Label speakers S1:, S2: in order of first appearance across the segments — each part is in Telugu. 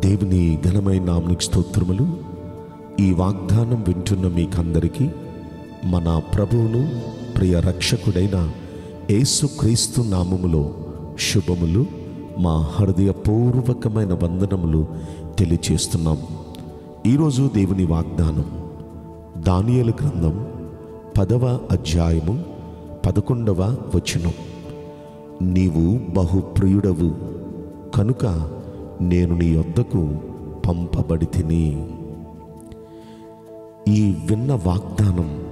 S1: దేవుని ఘనమైన నామునికి స్తోత్రములు. ఈ వాగ్దానం వింటున్న మీకందరికీ మన ప్రభువును ప్రియ రక్షకుడైన యేసుక్రీస్తు నామములో శుభములు. మా హృదయపూర్వకమైన వందనములు తెలియచేస్తున్నాం. ఈరోజు దేవుని వాగ్దానం దానియల గ్రంథం పదవ అధ్యాయము పదకొండవ వచనం. నీవు బహుప్రియుడవు కనుక నేను నీ వద్దకు పంపబడి తిని ఈ విన్న వాగ్దానం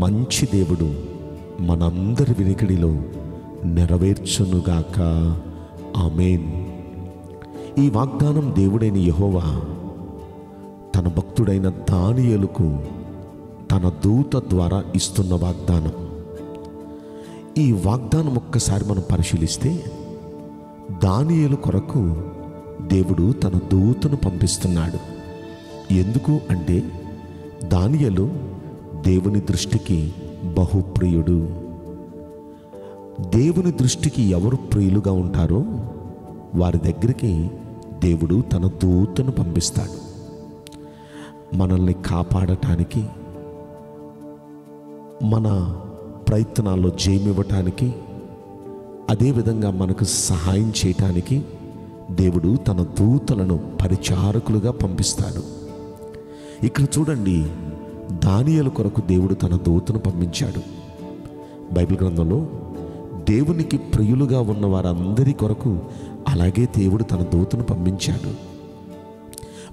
S1: మంచి దేవుడు మనందరి వినికిడిలో నెరవేర్చునుగాక. ఆమెన్. ఈ వాగ్దానం దేవుడైన యెహోవా తన భక్తుడైన దానియలకు తన దూత ద్వారా ఇస్తున్న వాగ్దానం. ఈ వాగ్దానం ఒక్కసారి మనం పరిశీలిస్తే దానియలు కొరకు దేవుడు తన దూతను పంపిస్తున్నాడు. ఎందుకు అంటే దానియలు దేవుని దృష్టికి బహుప్రియుడు. దేవుని దృష్టికి ఎవరు ప్రియులుగా ఉంటారో వారి దగ్గరికి దేవుడు తన దూతను పంపిస్తాడు. మనల్ని కాపాడటానికి మన ప్రయత్నాల్లో జయమివ్వటానికి అదేవిధంగా మనకు సహాయం చేయటానికి దేవుడు తన దూతలను పరిచారకులుగా పంపిస్తాడు. ఇక్కడ చూడండి దానియల కొరకు దేవుడు తన దూతను పంపించాడు. బైబిల్ గ్రంథంలో దేవునికి ప్రియులుగా ఉన్న వారందరి కొరకు అలాగే దేవుడు తన దూతను పంపించాడు.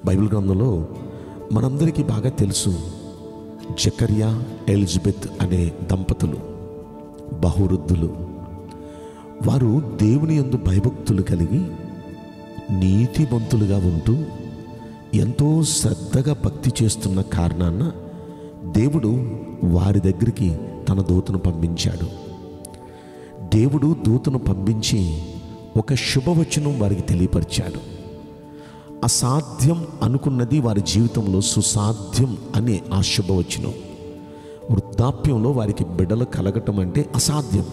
S1: బైబిల్ గ్రంథంలో మనందరికీ బాగా తెలుసు జకర్యా ఎలిజబెత్ అనే దంపతులు బహువృద్ధులు వారు దేవుని యందు భయభక్తులు కలిగి నీతివంతులుగా ఉంటూ ఎంతో శ్రద్ధగా భక్తి చేస్తున్న కారణాన దేవుడు వారి దగ్గరికి తన దూతను పంపించాడు. దేవుడు దూతను పంపించి ఒక శుభవచనం వారికి తెలియపరిచాడు. అసాధ్యం అనుకున్నది వారి జీవితంలో సుసాధ్యం అనే ఆ శుభవచనం. వృద్ధాప్యంలో వారికి బిడ్డలు కలగటం అంటే అసాధ్యం.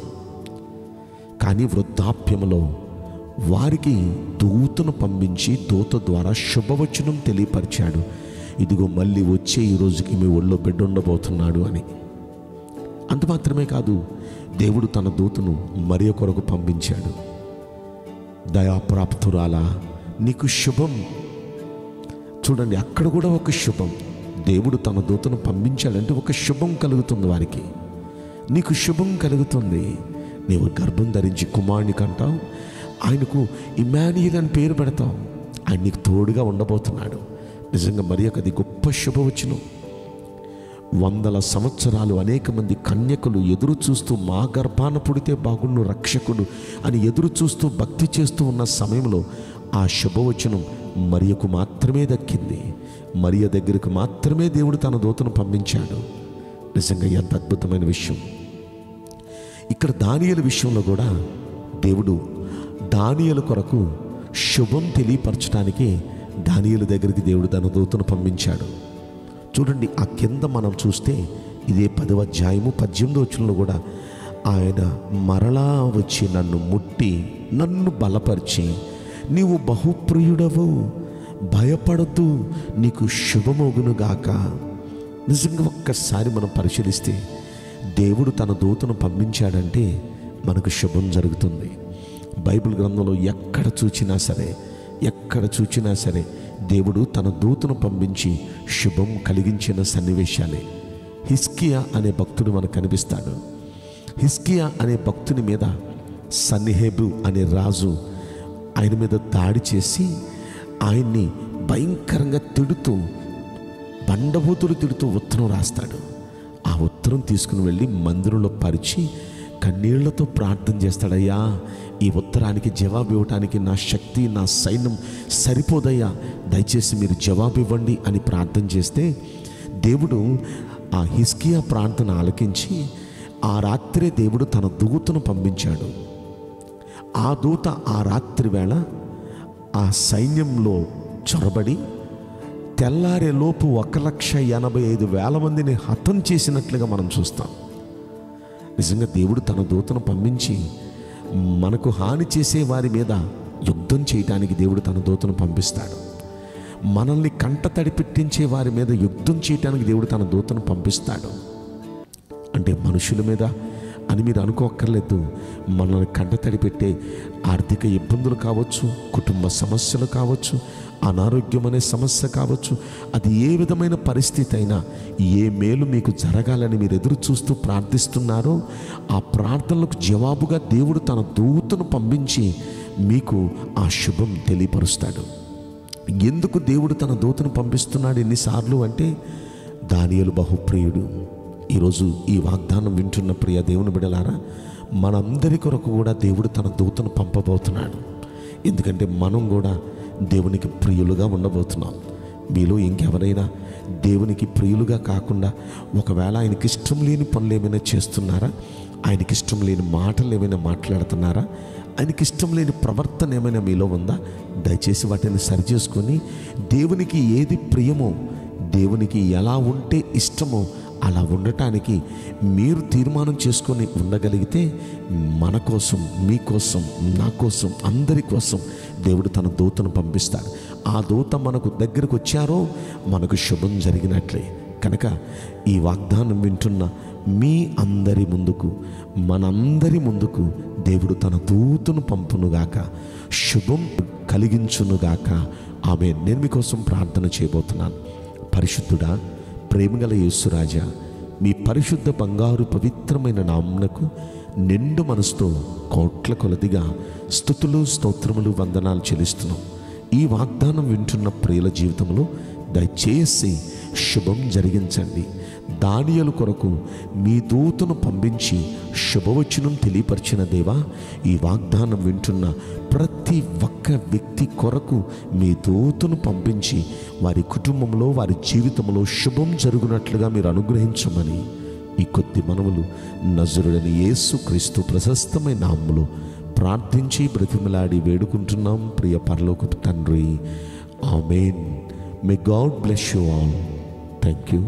S1: కానీ వృద్ధాప్యంలో వారికి దూతను పంపించి దూత ద్వారా శుభవచనం తెలియపరిచాడు. ఇదిగో మళ్ళీ వచ్చే ఈ రోజుకి మీ ఒళ్ళో బిడ్డ ఉండబోతున్నాడు అని. అంత మాత్రమే కాదు దేవుడు తన దూతను మరి కొరకు పంపించాడు. దయాప్రాప్తురాలా నీకు శుభం. చూడండి అక్కడ కూడా ఒక శుభం. దేవుడు తన దూతను పంపించాడంటే ఒక శుభం కలుగుతుంది వారికి. నీకు శుభం కలుగుతుంది. నీవు గర్భం ధరించి కుమారుని కంటావు ఆయనకు ఇమానియల్ అని పేరు పెడతాం. ఆయన నీకు తోడుగా ఉండబోతున్నాడు. నిజంగా మరి ఒకది గొప్ప శుభవచనం. వందల సంవత్సరాలు అనేక మంది కన్యకులు ఎదురు చూస్తూ మా గర్భాన పుడితే బాగుండు రక్షకుడు అని ఎదురు చూస్తూ భక్తి చేస్తూ ఉన్న సమయంలో ఆ శుభవచనం మరియకు మాత్రమే దక్కింది. మరియ దగ్గరకు మాత్రమే దేవుడు తన దూతను పంపించాడు. నిజంగా ఎంత అద్భుతమైన విషయం. ఇక్కడ దానియల విషయంలో కూడా దేవుడు దానియల కొరకు శుభం తెలియపరచడానికి దానియల దగ్గరికి దేవుడు తన దూతను పంపించాడు. చూడండి ఆ కింద మనం చూస్తే ఇదే పదవ అధ్యాయము పద్దెనిమిది వచనంలో కూడా ఆయన మరలా వచ్చి నన్ను ముట్టి నన్ను బలపరిచి నీవు బహుప్రియుడవు భయపడద్దు నీకు శుభమోగునుగాక నిజంగా ఒక్కసారి మనం పరిశీలిస్తే దేవుడు తన దూతను పంపించాడంటే మనకు శుభం జరుగుతుంది. బైబిల్ గ్రంథంలో ఎక్కడ చూచినా సరే ఎక్కడ చూచినా సరే దేవుడు తన దూతను పంపించి శుభం కలిగించిన సన్నివేశాలే. హిస్కియా అనే భక్తుడు మనకు కనిపిస్తాడు. హిస్కియా అనే భక్తుని మీద సన్నిహేబు అనే రాజు ఆయన మీద దాడి చేసి ఆయన్ని భయంకరంగా తిడుతూ బండబూతులు తిడుతూ ఉత్తరం రాస్తాడు. ఆ ఉత్తరం తీసుకుని వెళ్ళి మందిరంలో పరిచి కన్నీళ్ళతో ప్రార్థన చేస్తాడయ్యా. ఈ ఉత్తరానికి జవాబు ఇవ్వటానికి నా శక్తి నా సైన్యం సరిపోదయ్యా. దయచేసి మీరు జవాబు ఇవ్వండి అని ప్రార్థన చేస్తే దేవుడు ఆ హిస్కియా ప్రార్థన ఆలకించి ఆ రాత్రే దేవుడు తన దూతను పంపించాడు. ఆ దూత ఆ రాత్రి వేళ ఆ సైన్యంలో చొరబడి తెల్లారేలోపు ఒక లక్ష ఎనభై ఐదు వేల మందిని హతం చేసినట్లుగా మనం చూస్తాం. నిజంగా దేవుడు తన దూతను పంపించి మనకు హాని చేసే వారి మీద యుద్ధం చేయడానికి దేవుడు తన దూతను పంపిస్తాడు. మనల్ని కంట తడి పెట్టించే వారి మీద యుద్ధం చేయడానికి దేవుడు తన దూతను పంపిస్తాడు. అంటే మనుషుల మీద అని మీరు అనుకోక్కర్లేదు. మనల్ని కంట తడిపెట్టే ఆర్థిక ఇబ్బందులు కావచ్చు కుటుంబ సమస్యలు కావచ్చు అనారోగ్యం అనే సమస్య కావచ్చు అది ఏ విధమైన పరిస్థితి అయినా ఏ మేలు మీకు జరగాలని మీరు ఎదురు చూస్తూ ప్రార్థిస్తున్నారో ఆ ప్రార్థనలకు జవాబుగా దేవుడు తన దూతను పంపించి మీకు ఆ శుభం తెలియపరుస్తాడు. ఎందుకు దేవుడు తన దూతను పంపిస్తున్నాడు ఎన్నిసార్లు అంటే దానియలు బహుప్రియుడు. ఈరోజు ఈ వాగ్దానం వింటున్న ప్రియ దేవుని బిడలారా మనందరి కొరకు కూడా దేవుడు తన దూతను పంపబోతున్నాడు. ఎందుకంటే మనం కూడా దేవునికి ప్రియులుగా ఉండబోతున్నాం. మీలో ఇంకెవరైనా దేవునికి ప్రియులుగా కాకుండా ఒకవేళ ఆయనకి ఇష్టం లేని పనులు ఏమైనా చేస్తున్నారా? ఆయనకి ఇష్టం లేని మాటలు ఏమైనా మాట్లాడుతున్నారా? ఆయనకి ఇష్టం లేని ప్రవర్తన ఏమైనా మీలో ఉందా? దయచేసి వాటిని సరిచేసుకొని దేవునికి ఏది ప్రియమో దేవునికి ఎలా ఉంటే ఇష్టమో అలా ఉండటానికి మీరు తీర్మానం చేసుకొని ఉండగలిగితే మన కోసం మీకోసం నా కోసం అందరి కోసం దేవుడు తన దూతను పంపిస్తాడు. ఆ దూత మనకు దగ్గరకు వచ్చారో మనకు శుభం జరిగినట్లే. కనుక ఈ వాగ్దానం వింటున్న మీ అందరి ముందుకు మనందరి ముందుకు దేవుడు తన దూతను పంపునుగాక శుభం కలిగించునుగాక. ఆమె నేను మీకోసం ప్రార్థన చేయబోతున్నాను. పరిశుద్ధుడా ప్రేమగల యేసురాజా మీ పరిశుద్ధ బంగారు పవిత్రమైన నామునకు నిండు మనసుతో కోట్ల కొలదిగా స్థుతులు స్తోత్రములు వందనాలు చెల్లిస్తున్నాం. ఈ వాగ్దానం వింటున్న ప్రియుల జీవితంలో దయచేసి శుభం జరిగించండి. దానియలు కొరకు మీ దూతను పంపించి శుభవచనం తెలియపరిచిన దేవా ఈ వాగ్దానం వింటున్న ప్రతి ఒక్క వ్యక్తి కొరకు మీ దూతను పంపించి వారి కుటుంబంలో వారి జీవితంలో శుభం జరుగునట్లుగా మీరు అనుగ్రహించమని ఈ కొద్ది మనములు నజరుడని యేసు క్రీస్తు ప్రశస్తమైన నామములో ప్రార్థించి బ్రతిమలాడి వేడుకుంటున్నాం. ప్రియ పరలోకపు తండ్రి amen. May God bless you all thank you